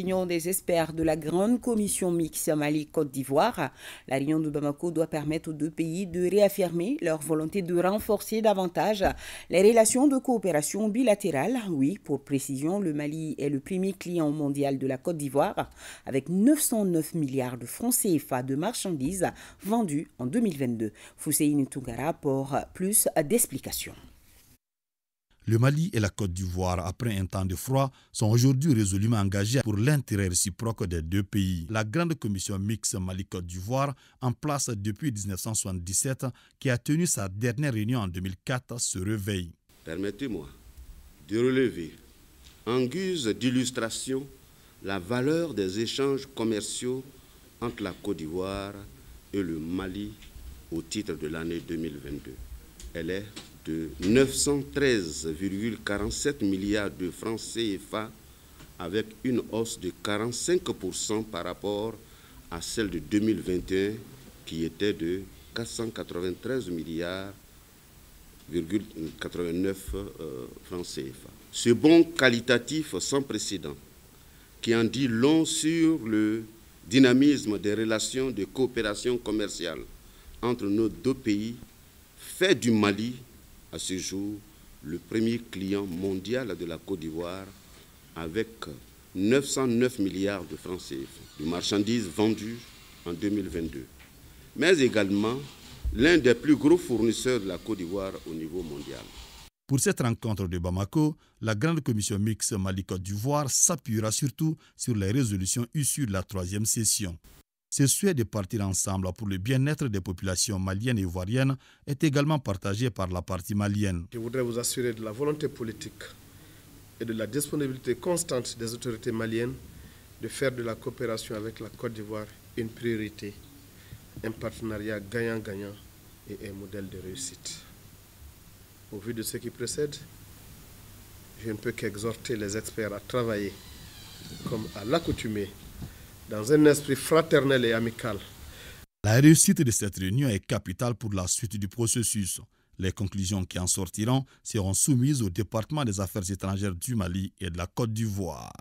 Réunion des experts de la grande commission mixte Mali-Côte d'Ivoire. La réunion de Bamako doit permettre aux deux pays de réaffirmer leur volonté de renforcer davantage les relations de coopération bilatérale. Oui, pour précision, le Mali est le premier client mondial de la Côte d'Ivoire avec 909 milliards de francs CFA de marchandises vendues en 2022. Fousseine Tougara pour plus d'explications. Le Mali et la Côte d'Ivoire, après un temps de froid, sont aujourd'hui résolument engagés pour l'intérêt réciproque des deux pays. La Grande Commission mixte Mali-Côte d'Ivoire, en place depuis 1977, qui a tenu sa dernière réunion en 2004, se réveille. Permettez-moi de relever, en guise d'illustration, la valeur des échanges commerciaux entre la Côte d'Ivoire et le Mali au titre de l'année 2022. Elle est de 913,47 milliards de francs CFA avec une hausse de 45% par rapport à celle de 2021 qui était de 493 milliards 89 euh, francs CFA. Ce bon qualitatif sans précédent qui en dit long sur le dynamisme des relations de coopération commerciale entre nos deux pays fait du Mali à ce jour le premier client mondial de la Côte d'Ivoire avec 909 milliards de francs de marchandises vendues en 2022, mais également l'un des plus gros fournisseurs de la Côte d'Ivoire au niveau mondial. Pour cette rencontre de Bamako, la Grande Commission mixte Mali-Côte d'Ivoire s'appuiera surtout sur les résolutions issues de la troisième session. Ce souhait de partir ensemble pour le bien-être des populations maliennes et ivoiriennes est également partagé par la partie malienne. Je voudrais vous assurer de la volonté politique et de la disponibilité constante des autorités maliennes de faire de la coopération avec la Côte d'Ivoire une priorité, un partenariat gagnant-gagnant et un modèle de réussite. Au vu de ce qui précède, je ne peux qu'exhorter les experts à travailler comme à l'accoutumée dans un esprit fraternel et amical. La réussite de cette réunion est capitale pour la suite du processus. Les conclusions qui en sortiront seront soumises au département des affaires étrangères du Mali et de la Côte d'Ivoire.